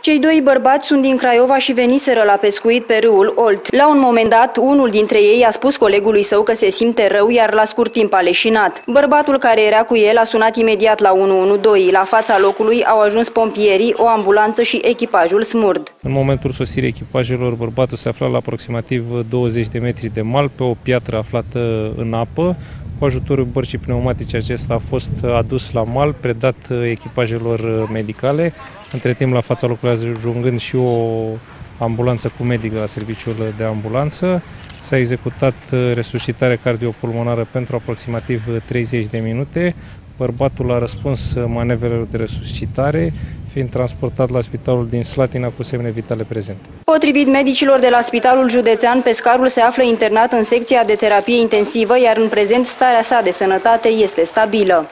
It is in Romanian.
Cei doi bărbați sunt din Craiova și veniseră la pescuit pe râul Olt. La un moment dat, unul dintre ei a spus colegului său că se simte rău, iar la scurt timp a leșinat. Bărbatul care era cu el a sunat imediat la 112. La fața locului au ajuns pompierii, o ambulanță și echipajul smurd. În momentul sosirii echipajelor, bărbatul se afla la aproximativ 20 de metri de mal pe o piatră aflată în apă. Cu ajutorul bărcii pneumatice acesta a fost adus la mal, predat echipajelor medicale. Între timp la fața locului ajungând și o ambulanță cu medic la serviciul de ambulanță. S-a executat resuscitare cardiopulmonară pentru aproximativ 30 de minute. Bărbatul a răspuns manevrelor de resuscitare, fiind transportat la spitalul din Slatina cu semne vitale prezente. Potrivit medicilor de la Spitalul Județean, pescarul se află internat în secția de terapie intensivă, iar în prezent starea sa de sănătate este stabilă.